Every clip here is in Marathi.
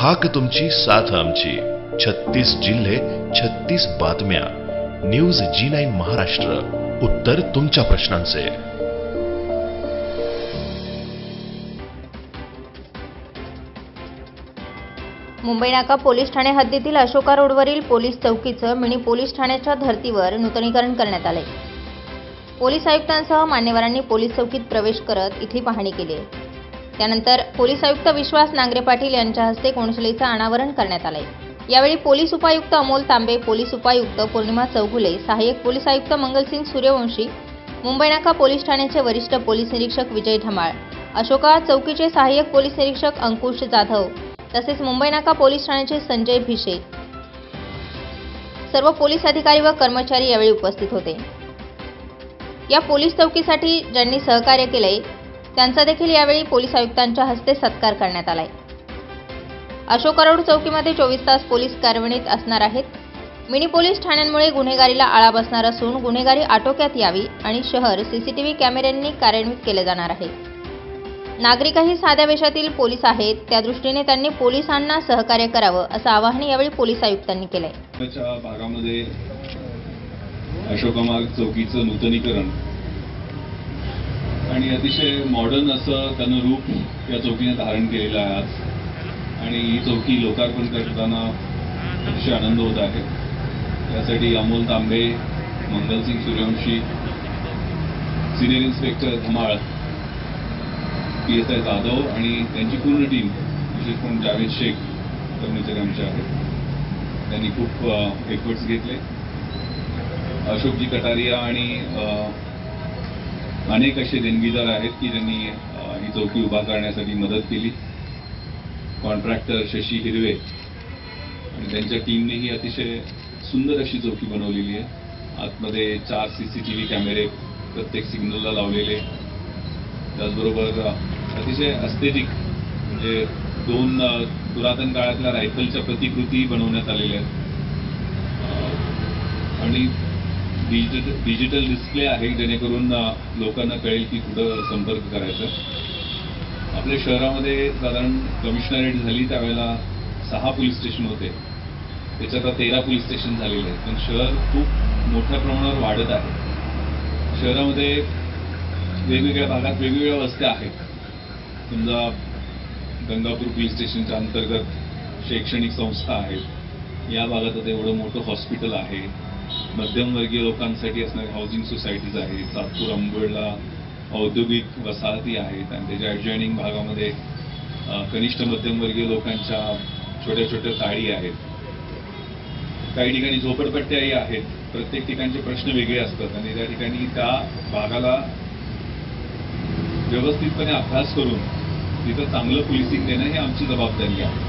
हाक तुमची साथ आमची. छत्तीस जिल्हे छत्तीस बातम्या. News G nine Maharashtra. उत्तर तुमच्या प्रश्नांचे. मुंबई नाका पोलीस ठाणे हद्दीतील अशोका रोडवरील पोलीस चौकीचं मिनी पोलीस ठाण्याच्या धर्तीवर नूतनीकरण करण्यात आले पोलीस आयुक्तांसह मान्यवरांनी पोलीस चौकीत प्रवेश करत इथली पाहणी केली त्यानंतर पोलीस आयुक्त विश्वास नांगरे पाटील यांच्या हस्ते कोणसलेचं अनावरण करण्यात आलंय. यावेळी पोलीस उपायुक्त अमोल तांबे पोलीस उपायुक्त पौर्णिमा चौगुले सहाय्यक पोलीस आयुक्त मंगलसिंग सूर्यवंशी मुंबई नाका पोलीस ठाण्याचे वरिष्ठ पोलीस निरीक्षक विजय ढमाळ अशोका चौकीचे सहाय्यक पोलीस निरीक्षक अंकुश जाधव तसेच मुंबई नाका पोलीस ठाण्याचे संजय भिशे सर्व पोलीस अधिकारी व कर्मचारी यावेळी उपस्थित होते. या पोलीस चौकीसाठी ज्यांनी सहकार्य केलंय त्यांचा देखील यावेळी पोलीस आयुक्तांच्या हस्ते सत्कार करण्यात आलाय. अशोक रोड चौकीमध्ये चोवीस तास पोलीस कारवणीत असणार आहेत. मिनी पोलीस ठाण्यांमुळे गुन्हेगारीला आळा बसणार असून गुन्हेगारी आटोक्यात यावी आणि शहर सीसीटीव्ही कॅमेऱ्यांनी कार्यान्वित केले जाणार आहे. नागरिकही साध्या वेशातील पोलीस आहेत त्या दृष्टीने त्यांनी पोलिसांना सहकार्य करावं असं आवाहन यावेळी पोलीस आयुक्तांनी केलंय. भागामध्ये अशोकमार्ग चौकीचं नूतनीकरण आणि अतिशय मॉडर्न असं त्यानं रूप या चौकीने धारण केलेलं आहे आज. आणि ही चौकी लोकार्पण करताना अतिशय आनंद होत आहे. त्यासाठी Amol Tambe Mangalsingh Suryavanshi senior inspector Dhamal P S I Jadhav आणि त्यांची पूर्ण टीम विशेष करून जावेद शेख कर्मचारी आमचे आहेत. त्यांनी खूप एफर्ट्स घेतले. अशोकजी कटारिया आणि अनेक असे देणगीदार आहेत की ज्यांनी ही चौकी उभा करण्यासाठी मदत केली. कॉन्ट्रॅक्टर शशी हिरवे आणि त्यांच्या टीमने ही अतिशय सुंदर अशी चौकी बनवलेली आहे. आतमध्ये चार सी सी टी व्ही कॅमेरे प्रत्येक सिग्नलला लावलेले त्याचबरोबर अतिशय अस्थेटिक म्हणजे दोन पुरातन काळातल्या रायफलच्या प्रतिकृती बनवण्यात आलेल्या आहेत. आणि डिजिटल डिजिटल डिस्प्ले आहे जेणेकरून लोकांना कळेल की कुठं संपर्क करायचा. आपल्या शहरामध्ये साधारण कमिशनरेट झाली त्यावेळेला सहा पोलीस स्टेशन होते. त्याच्यात आता तेरा पोलीस स्टेशन झालेले आहेत. पण शहर खूप मोठ्या प्रमाणावर वाढत आहे. शहरामध्ये वेगवेगळ्या भागात वेगवेगळ्या वस्त्या आहेत. समजा गंगापूर पोलीस स्टेशनच्या अंतर्गत शैक्षणिक संस्था आहेत. या भागात आता एवढं मोठं हॉस्पिटल आहे. मध्यमवर्गीय लोकांसाठी असणारे हाऊसिंग सोसायटीज आहेत. सातपूर अंबोळला औद्योगिक वसाहती आहेत आणि त्याच्या ॲडजॉइनिंग भागामध्ये कनिष्ठ मध्यमवर्गीय लोकांच्या छोट्या छोट्या चाळी आहेत. काही ठिकाणी झोपडपट्ट्याही आहेत. प्रत्येक ठिकाणचे प्रश्न वेगळे असतात आणि त्या ठिकाणी त्या भागाला व्यवस्थितपणे अभ्यास करून तिथं चांगलं पोलिसिंग देणं ही आमची जबाबदारी आहे.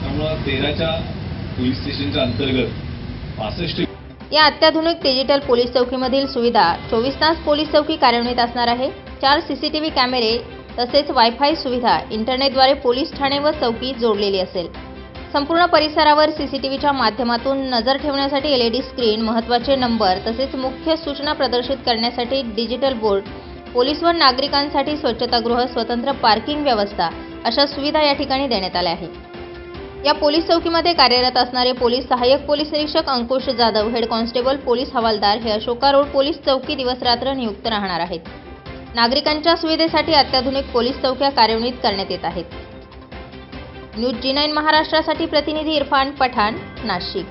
त्यामुळं तेराच्या पोलीस स्टेशनच्या अंतर्गत पासष्ट या अत्याधुनिक डिजिटल पोलीस चौकीमधील सुविधा चोवीस तास पोलीस चौकी कार्यान्वित असणार आहे. चार सीसीटीव्ही कॅमेरे तसेच वायफाय सुविधा इंटरनेटद्वारे पोलीस ठाणे व चौकी जोडलेली असेल. संपूर्ण परिसरावर सीसीटीव्हीच्या माध्यमातून नजर ठेवण्यासाठी एलईडी स्क्रीन महत्त्वाचे नंबर तसेच मुख्य सूचना प्रदर्शित करण्यासाठी डिजिटल बोर्ड पोलीस व नागरिकांसाठी स्वच्छतागृह स्वतंत्र पार्किंग व्यवस्था अशा सुविधा या ठिकाणी देण्यात आल्या आहेत. या पोलीस चौकीमध्ये कार्यरत असणारे पोलीस सहाय्यक पोलीस निरीक्षक Ankush Jadhav head constable police हवालदार हे अशोका रोड पोलीस चौकी दिवसरात्र नियुक्त राहणार आहेत. नागरिकांच्या सुविधेसाठी अत्याधुनिक पोलीस चौक्या कार्यान्वित करण्यात येत आहेत. न्यूज जी नाईन महाराष्ट्रासाठी प्रतिनिधी इरफान पठाण नाशिक.